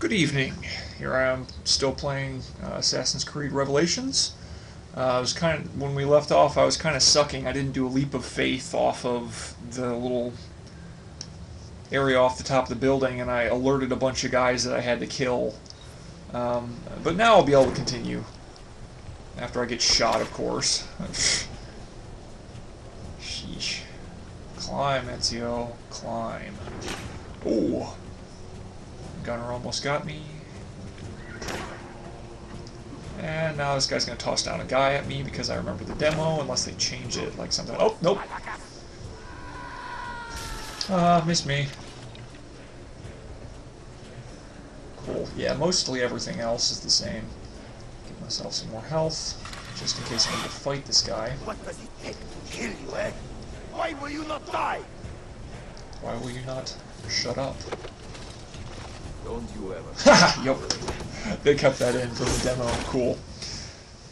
Good evening. Here I am, still playing uh, Assassin's Creed Revelations. Uh, I was kind of when we left off. I was kind of sucking. I didn't do a leap of faith off of the little area off the top of the building, and I alerted a bunch of guys that I had to kill. Um, but now I'll be able to continue after I get shot, of course. Sheesh. Climb, Ezio. Climb. Ooh. Gunner almost got me. And now this guy's going to toss down a guy at me because I remember the demo, unless they change it like something. Oh, nope. Ah, uh, missed me. Cool. Yeah, mostly everything else is the same. Give myself some more health, just in case I need to fight this guy. What does it take to kill you, eh? Why will you not die? Why will you not shut up? Don't you ever. Haha, yup. They kept that in for the demo. Cool.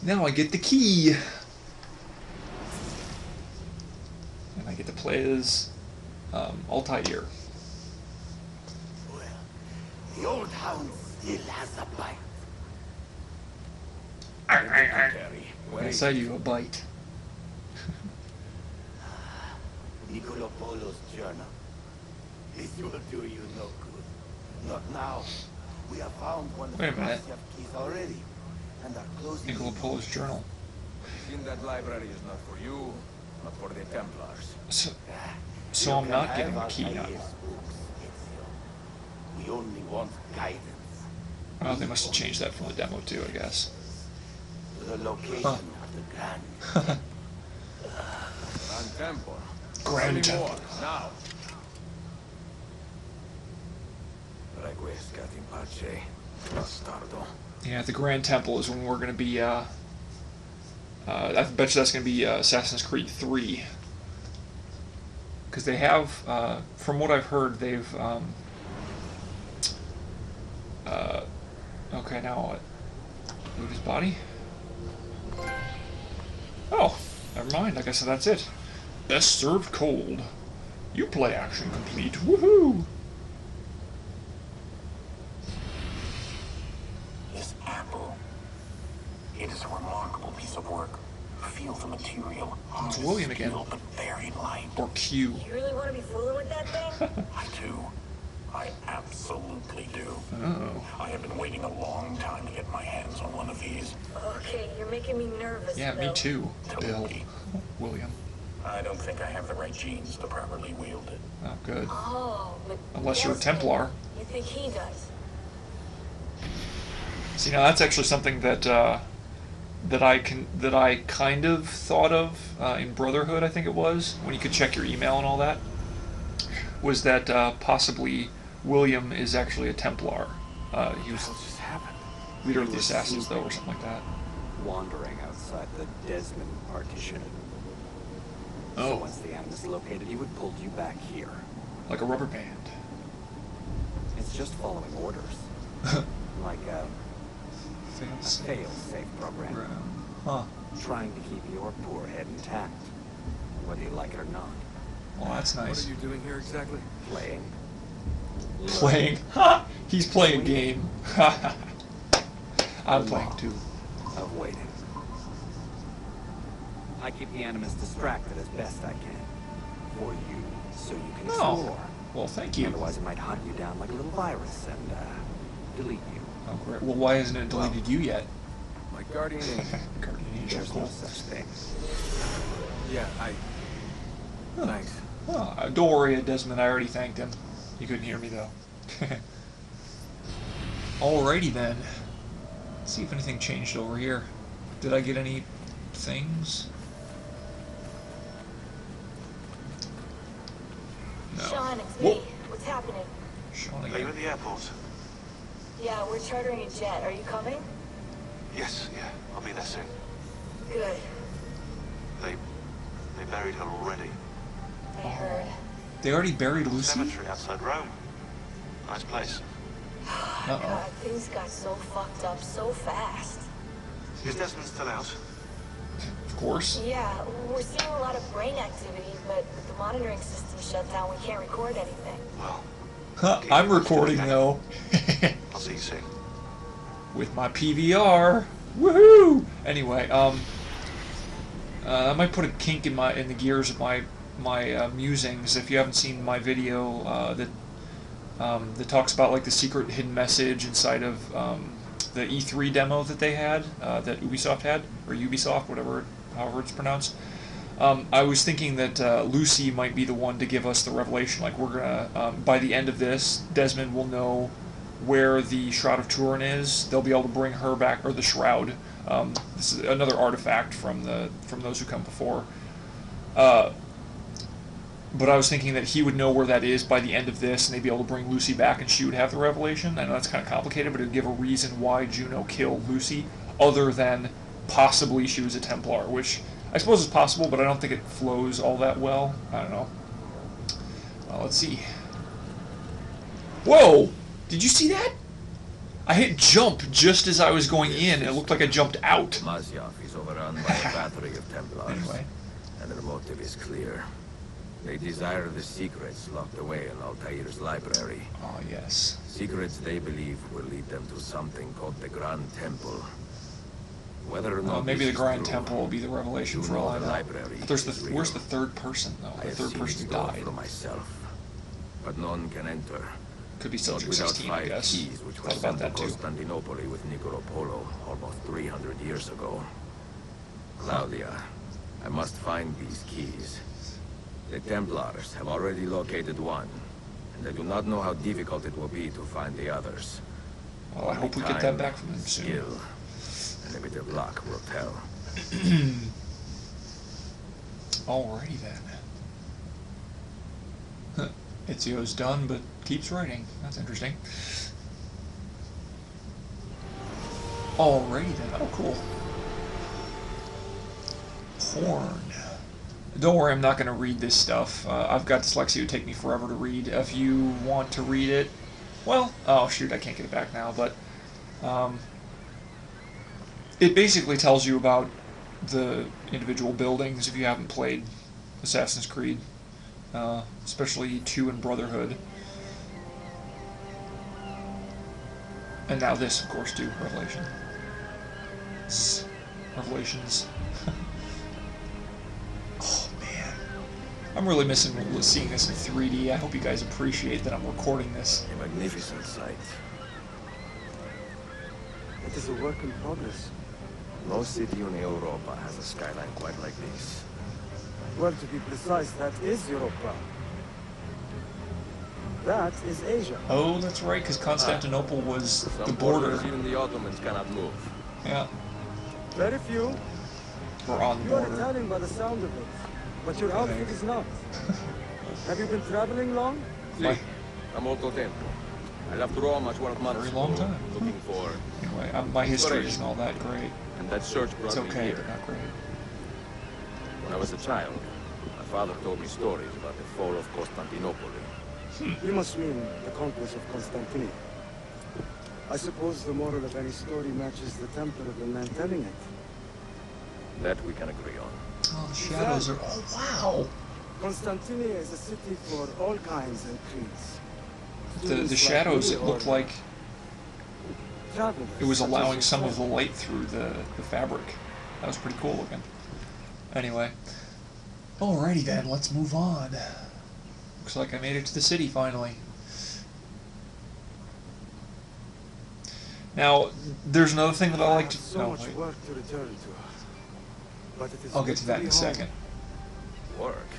Now I get the key. And I get to play as um, Altair. Well, the old hound still has a bite. I saw you a bite. Niccolo Polo's journal. This will do you no good. Not now. We have found one of Wait a the minute. Keys already. And are closing Nicola in. Polo's journal. In that library is not for you, not for the Templars. So, Ah, so you I'm not getting the our key now. ideas, books, Ezio. We only want guidance. Oh, they must have changed that from the demo too, I guess. The location Huh. of the Grand Grand Temple. Grand Tell me more, Temple. now. Yeah, the Grand Temple is when we're going to be. Uh, uh, I bet you that's going to be uh, Assassin's Creed 3. Because they have, uh, from what I've heard, they've. Um, uh, okay, now what? Loot his body? Oh, never mind. I guess that's it. Best served cold. You play action complete. Woohoo! This apple. It is a remarkable piece of work. Feel the material. It's William again. Steel, But very light. Or Q. You really want to be fooling with that thing? I do. I absolutely do. Oh. I have been waiting a long time to get my hands on one of these. okay, you're making me nervous. Yeah, me too. Bill. Totally. William. I don't think I have the right genes to properly wield it. Oh, good. Oh, but Unless you're a Templar. You think he does? See, now that's actually something that uh, that I can that I kind of thought of uh, in Brotherhood. I think it was when you could check your email and all that. Was that uh, possibly William is actually a Templar? Uh, he was just happened? leader of the assassins, though, or something like that. Wandering outside the Desmond partition. So Oh, once the animus located he would pull you back here. like a rubber band. It's just following orders. like a, a Fancy. fail-safe program. Huh. Trying to keep your poor head intact. Whether you like it or not. Well, that's nice. What are you doing here exactly? Playing. Playing. Ha! He's playing a game. I'm playing too. Of waiting. I keep the animus distracted as best I can. For you, so you can Oh, explore. well, thank you. Otherwise, it might hunt you down like a little virus and uh, delete you. Oh, great. Well, why hasn't it deleted you yet? My guardian angel. Guardian Angel, There's cool. no such thing. yeah, I... Thanks. Oh, don't worry, Desmond. I already thanked him. You couldn't hear me though. Alrighty then. Let's see if anything changed over here. Did I get any things? No. Sean, it's Whoa. What's happening? Sean Are you at the airport? Yeah, we're chartering a jet. Are you coming? Yes, yeah. I'll be there soon. Good. They they buried her already. I heard. They already buried Lucy? Cemetery outside Rome. Nice place. Uh-oh. God, things got so fucked up so fast. Is Desmond still out? Of course. Yeah, we're seeing a lot of brain activity, but the monitoring system shut down, we can't record anything. Well, Huh, I'm recording though. With my PVR. Woohoo! Anyway, um, uh, I might put a kink in my in the gears of my my uh, musings. If you haven't seen my video uh, that um, that talks about like the secret hidden message inside of um, the E3 demo that they had, uh, that Ubisoft had, or Ubisoft, whatever, however it's pronounced. Um, I was thinking that uh, Lucy might be the one to give us the revelation. Like we're gonna, um, by the end of this, Desmond will know where the Shroud of Turin is. They'll be able to bring her back, or the Shroud. Um, this is another artifact from the from those who come before. Uh, but I was thinking that he would know where that is by the end of this, and they'd be able to bring Lucy back, and she would have the revelation. I know that's kind of complicated, but it'd give a reason why Juno killed Lucy, other than possibly she was a Templar, which I suppose is possible, but I don't think it flows all that well. I don't know. Well, let's see. Whoa! Did you see that? I hit jump just as I was going in. It looked like I jumped out. Masyaf is overrun by a battery of Templars, Anyway. and their motive is clear. They desire the secrets locked away in Altair's library. Oh, yes. Secrets they believe will lead them to something called the Grand Temple. Whether or uh, not Well, maybe the Grand true, Temple will be the revelation for all I know. there's the where's the third person though? I The have third person died. for myself, but none can enter. Could be Not without 16, I five guess. keys, which were sent to that. Constantinople with Niccolo Polo almost 300 years ago. Claudia, I must find these keys. The Templars have already located one, and I do not know how difficult it will be to find the others. Well, I hope we get that back from them soon. Skill, and a bit of luck will tell. Alrighty then. Ezio's done, but keeps writing. That's interesting. Alrighty then. Oh, cool. Horn. Don't worry, I'm not going to read this stuff. Uh, I've got dyslexia. It would take me forever to read. If you want to read it, well, oh shoot, I can't get it back now, but um, it basically tells you about the individual buildings if you haven't played Assassin's Creed, uh, especially 2 and Brotherhood. And now this, of course, too, Revelation. Z- Revelations. oh, man. I'm really missing seeing this in 3D. I hope you guys appreciate that I'm recording this. A magnificent sight. It is a work in progress. No city in Europa has a skyline quite like this. Well, to be precise, that is Europa. That is Asia. Oh, that's right, because Constantinople was the border. even the Ottomans cannot move. Yeah, Very few. we're on the You are border. Italian by the sound of it, but your outfit is not. Have you been traveling long? My- A molto tempo. I left Rome 12 months Very long time. looking for... Anyway, um, my history isn't all that great. And that search brought It's me okay, here. but not great. When I was a child, my father told me stories about the fall of Constantinople. Hmm. You must mean the conquest of Constantinople. I suppose the moral of any story matches the temper of the man telling it. That we can agree on. Oh, the shadows are. Oh, wow! Constantinople is a city for all kinds and creeds. The, the shadows, it looked like it was allowing some of the light through the, the fabric. That was pretty cool looking. Anyway. Alrighty then, let's move on. Looks like I made it to the city finally. Now, there's another thing that I like to. So oh, much wait. work to return to. But it is I'll get to that in a home. second. Work.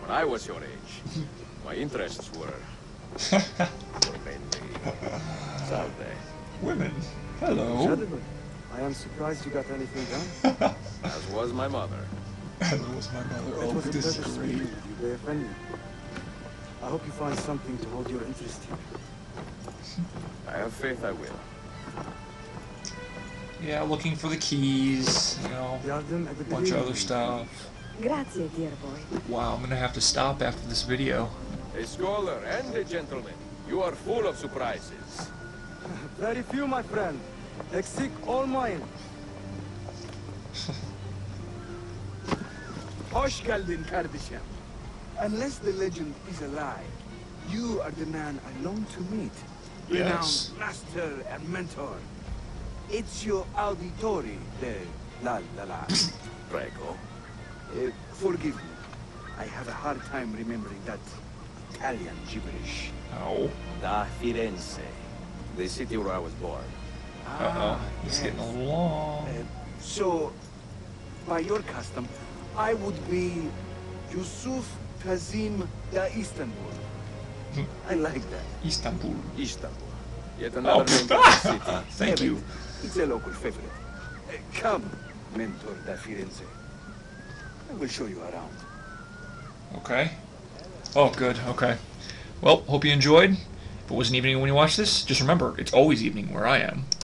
When I was your age, my interests were, were mainly salve. Women. Hello. Gentlemen, I am surprised you got anything done. As was my mother. Hello was my mother. it Oh, was a this is pleasure great. speaking with you, Beyefendi. I hope you find something to hold your interest here. I have faith I will. Yeah, looking for the keys, you know, a bunch of other stuff. Grazie, dear boy. Wow, I'm gonna have to stop after this video. A scholar and a gentleman. You are full of surprises. Very few, my friend. Exceed all mine. Hoş geldin kardeşim. Unless the legend is a lie, you are the man I long to meet. Yes. Renowned master and mentor. Ezio Auditore de La La La. Prego. Uh, forgive me. I have a hard time remembering that Italian gibberish. Oh. Da Firenze. The city where I was born. Uh oh. It's getting a little long. Uh, so, by your custom, I would be Yusuf Tazim da Istanbul. I like that. Istanbul. Istanbul. Yet Oh, another name for the city. thank you. It's a local favorite. Uh, come, Mentor da Firenze. I will show you around. Okay. Oh, good. Okay. Well, hope you enjoyed. If it wasn't evening when you watch this, just remember, it's always evening where I am.